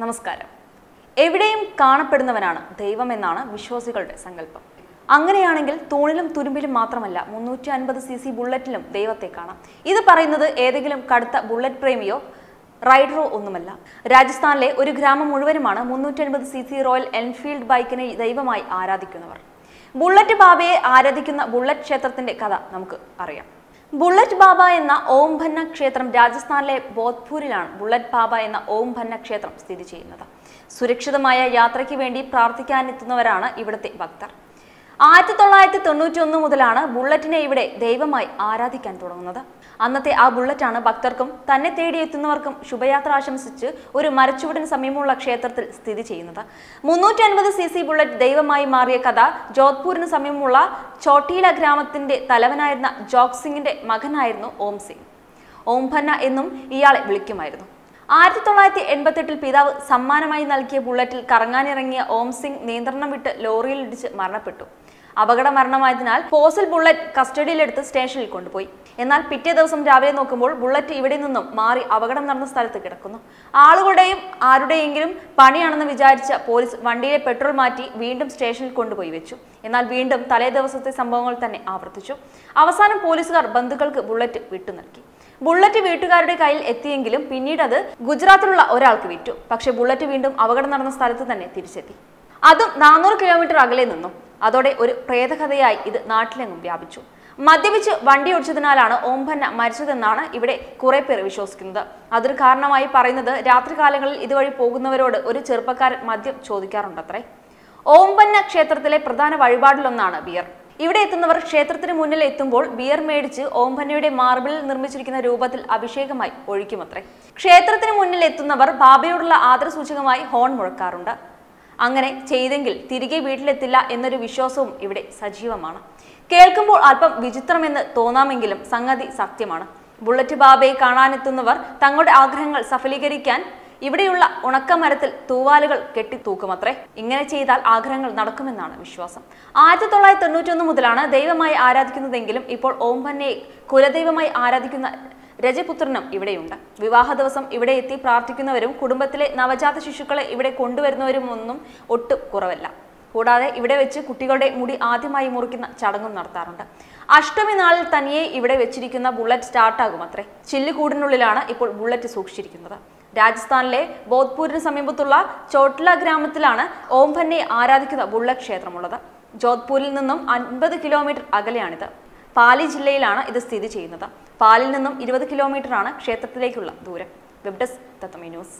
നമസ്കാരം. എവിടെയും കാണപ്പെടുന്നവനാണ് ദൈവം എന്നാണ് വിശ്വാസികളുടെ സങ്കല്പം. അങ്ങനെയാണെങ്കിൽ തൂണിലും തുരുമ്പിലും മാത്രമല്ല മുന്നൂറ്റി അൻപത് സി സി ബുള്ളറ്റിലും ദൈവത്തെ കാണാം. ഇത് പറയുന്നത് ഏതെങ്കിലും കടുത്ത ബുള്ളറ്റ് പ്രേമിയോ റൈഡറോ ഒന്നുമല്ല. രാജസ്ഥാനിലെ ഒരു ഗ്രാമം മുഴുവനുമാണ് മുന്നൂറ്റി അൻപത് സി സി റോയൽ എൻഫീൽഡ് ബൈക്കിനെ ദൈവമായി ആരാധിക്കുന്നവർ. ബുള്ളറ്റ് ബാബയെ ആരാധിക്കുന്ന ബുള്ളറ്റ് ക്ഷേത്രത്തിന്റെ കഥ നമുക്ക് അറിയാം. ബുള്ളറ്റ് ബാബ എന്ന ഓം ഭന്ന ക്ഷേത്രം രാജസ്ഥാനിലെ ബോധ്പൂരിലാണ് ബുള്ളറ്റ് ബാബ എന്ന ഓം ഭന്ന ക്ഷേത്രം സ്ഥിതി ചെയ്യുന്നത്. സുരക്ഷിതമായ യാത്രയ്ക്ക് വേണ്ടി പ്രാർത്ഥിക്കാനെത്തുന്നവരാണ് ഇവിടുത്തെ ഭക്തർ. ആയിരത്തി തൊള്ളായിരത്തി തൊണ്ണൂറ്റി ഒന്ന് മുതലാണ് ബുള്ളറ്റിനെ ഇവിടെ ദൈവമായി ആരാധിക്കാൻ തുടങ്ങുന്നത്. അന്നത്തെ ആ ബുള്ളറ്റാണ് ഭക്തർക്കും തന്നെ തേടിയെത്തുന്നവർക്കും ശുഭയാത്ര ആശംസിച്ച് ഒരു മരച്ചുവടിന് സമീപമുള്ള ക്ഷേത്രത്തിൽ സ്ഥിതി ചെയ്യുന്നത്. മുന്നൂറ്റി അൻപത് സി സി ബുള്ളറ്റ് ദൈവമായി മാറിയ കഥ ജോധ്പൂരിന് സമീപമുള്ള ചോട്ടീല ഗ്രാമത്തിന്റെ തലവനായിരുന്ന ജോഗ് സിംഗിന്റെ മകനായിരുന്നു ഓം സിംഗ്. ഓം ഭന്ന എന്നും ഇയാളെ വിളിക്കുമായിരുന്നു. ആയിരത്തി തൊള്ളായിരത്തി എൺപത്തെട്ടിൽ പിതാവ് സമ്മാനമായി നൽകിയ ബുള്ളറ്റിൽ കറങ്ങാനിറങ്ങിയ ഓം സിംഗ് നിയന്ത്രണം വിട്ട് ലോറിയിൽ ഇടിച്ച് മരണപ്പെട്ടു. അപകട മരണമായതിനാൽ പോസൽ ബുള്ളറ്റ് കസ്റ്റഡിയിലെടുത്ത് സ്റ്റേഷനിൽ കൊണ്ടുപോയി. എന്നാൽ പിറ്റേ ദിവസം രാവിലെ നോക്കുമ്പോൾ ബുള്ളറ്റ് ഇവിടെ നിന്നും മാറി അപകടം നടന്ന സ്ഥലത്ത് കിടക്കുന്നു. ആളുകളുടെയും ആരുടെയെങ്കിലും പണിയാണെന്ന് വിചാരിച്ച പോലീസ് വണ്ടിയിലെ പെട്രോൾ മാറ്റി വീണ്ടും സ്റ്റേഷനിൽ കൊണ്ടുപോയി വെച്ചു. എന്നാൽ വീണ്ടും തലേ ദിവസത്തെ സംഭവങ്ങൾ തന്നെ ആവർത്തിച്ചു. അവസാനം പോലീസുകാർ ബന്ധുക്കൾക്ക് ബുള്ളറ്റ് വിട്ടു നൽകി. ബുള്ളറ്റ് വീട്ടുകാരുടെ കയ്യിൽ എത്തിയെങ്കിലും പിന്നീട് അത് ഗുജറാത്തിലുള്ള ഒരാൾക്ക് വിറ്റു. പക്ഷേ ബുള്ളറ്റ് വീണ്ടും അപകടം നടന്ന സ്ഥലത്ത് തന്നെ തിരിച്ചെത്തി. അതും നാനൂറ് കിലോമീറ്റർ അകലെ നിന്നും. അതോടെ ഒരു പ്രേതകഥയായി ഇത് നാട്ടിലെങ്ങും വ്യാപിച്ചു. മദ്യപിച്ച് വണ്ടി ഓടിച്ചതിനാലാണ് ഓംഭന്ന മരിച്ചതെന്നാണ് ഇവിടെ കുറെ പേർ വിശ്വസിക്കുന്നത്. അതൊരു കാരണമായി പറയുന്നത് രാത്രികാലങ്ങളിൽ ഇതുവഴി പോകുന്നവരോട് ഒരു ചെറുപ്പക്കാരൻ മദ്യം ചോദിക്കാറുണ്ടത്രേ. ഓംബന്ന ക്ഷേത്രത്തിലെ പ്രധാന വഴിപാടിലൊന്നാണ് ബിയർ. ഇവിടെ എത്തുന്നവർ ക്ഷേത്രത്തിന് മുന്നിൽ എത്തുമ്പോൾ ബിയർ മേടിച്ച് ഓംഭന്നയുടെ മാർബിളിൽ നിർമ്മിച്ചിരിക്കുന്ന രൂപത്തിൽ അഭിഷേകമായി ഒഴിക്കുമത്രേ. ക്ഷേത്രത്തിന് മുന്നിൽ എത്തുന്നവർ ബാബയോടുള്ള ആദരസൂചകമായി ഹോൺ മുഴക്കാറുണ്ട്. അങ്ങനെ ചെയ്തെങ്കിൽ തിരികെ വീട്ടിലെത്തില്ല എന്നൊരു വിശ്വാസവും ഇവിടെ സജീവമാണ്. കേൾക്കുമ്പോൾ അല്പം വിചിത്രമെന്ന് തോന്നാമെങ്കിലും സംഗതി സത്യമാണ്. ബുള്ളറ്റ് ബാബയെ കാണാനെത്തുന്നവർ തങ്ങളുടെ ആഗ്രഹങ്ങൾ സഫലീകരിക്കാൻ ഇവിടെയുള്ള ഉണക്കമരത്തിൽ തൂവാലുകൾ കെട്ടി തൂക്കുമത്രേ ഇങ്ങനെ ചെയ്താൽ ആഗ്രഹങ്ങൾ നടക്കുമെന്നാണ് വിശ്വാസം. ആയിരത്തി തൊള്ളായിരത്തി തൊണ്ണൂറ്റി ഒന്ന് മുതലാണ് ദൈവമായി ആരാധിക്കുന്നതെങ്കിലും ഇപ്പോൾ ഓം ഓംഭന്നയെ കുലദൈവമായി ആരാധിക്കുന്ന രജപുത്രനും ഇവിടെയുണ്ട്. വിവാഹ ദിവസം ഇവിടെ എത്തി പ്രാർത്ഥിക്കുന്നവരും കുടുംബത്തിലെ നവജാത ശിശുക്കളെ ഇവിടെ കൊണ്ടുവരുന്നവരും ഒന്നും ഒട്ടും കുറവല്ല. കൂടാതെ ഇവിടെ വെച്ച് കുട്ടികളുടെ മുടി ആദ്യമായി മുറിക്കുന്ന ചടങ്ങും നടത്താറുണ്ട്. അഷ്ടമി നാളിൽ തനിയെ ഇവിടെ വെച്ചിരിക്കുന്ന ബുള്ളറ്റ് സ്റ്റാർട്ടാകും അത്രേ ചില്ലുകൂടിനുള്ളിലാണ് ഇപ്പോൾ ബുള്ളറ്റ് സൂക്ഷിച്ചിരിക്കുന്നത്. രാജസ്ഥാനിലെ ബോധ്പൂരിന് സമീപത്തുള്ള ചോട്ട്ല ഗ്രാമത്തിലാണ് ഓംഭന്നെ ആരാധിക്കുന്ന ബുള്ളറ്റ് ക്ഷേത്രമുള്ളത്. ജോധ്പൂരിൽ നിന്നും അൻപത് കിലോമീറ്റർ അകലെയാണിത്. പാലി ജില്ലയിലാണ് ഇത് സ്ഥിതി ചെയ്യുന്നത്. പാലിൽ നിന്നും ഇരുപത് കിലോമീറ്ററാണ് ക്ഷേത്രത്തിലേക്കുള്ള ദൂരം. വെബ് ഡെസ്ക് തത്തമി ന്യൂസ്.